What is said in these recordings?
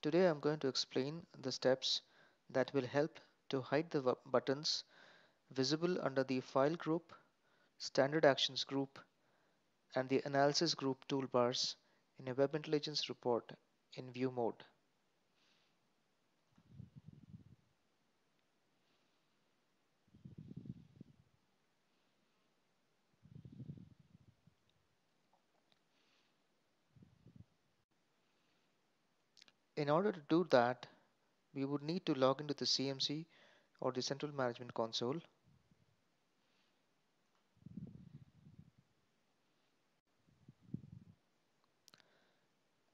Today I'm going to explain the steps that will help to hide the buttons visible under the File group, Standard Actions group, and the Analysis group toolbars in a Web Intelligence report in view mode. In order to do that, we would need to log into the CMC or the Central Management Console.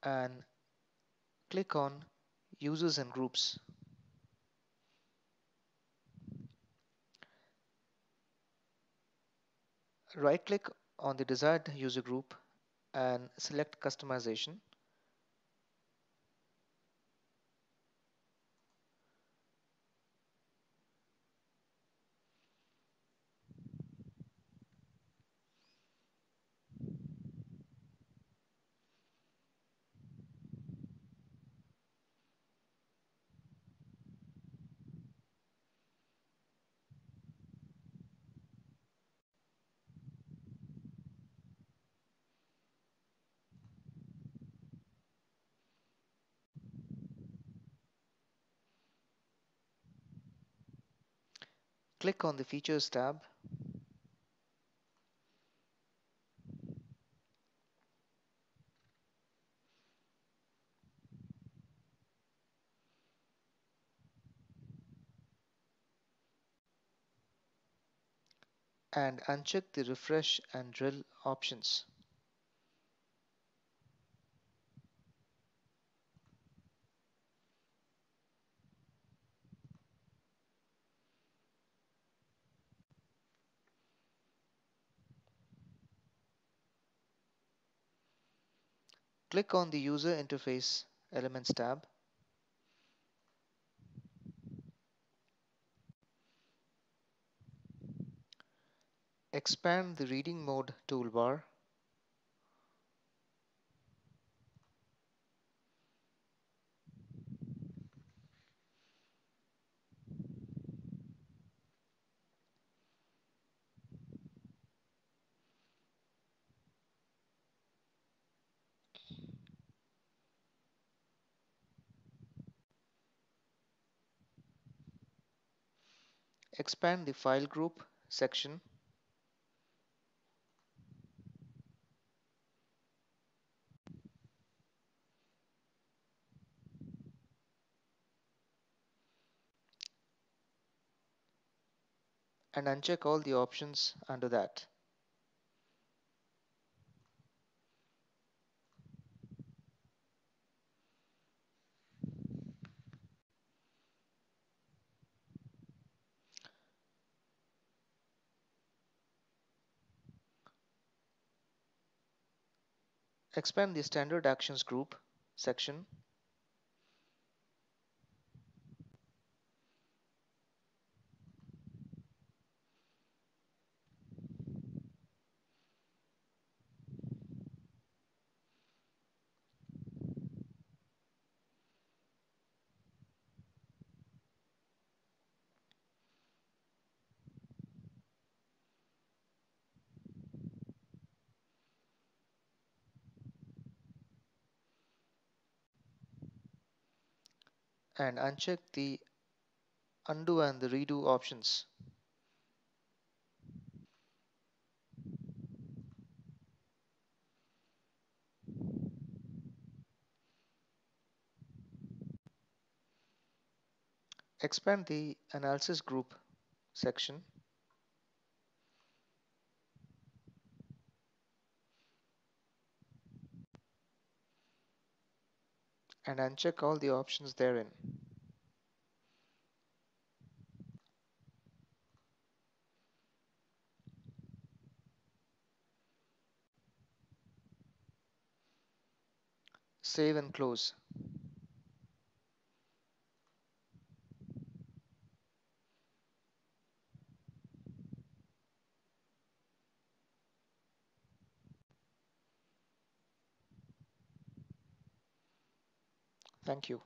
and click on Users and Groups. Right click on the desired user group and select Customization. Click on the Features tab. and uncheck the refresh and drill options. Click on the User Interface Elements tab. Expand the Reading Mode toolbar. Expand the File Group section and uncheck all the options under that. Expand the Standard Actions Group section and uncheck the undo and the redo options. Expand the analysis group section and uncheck all the options therein. Save and close. Thank you.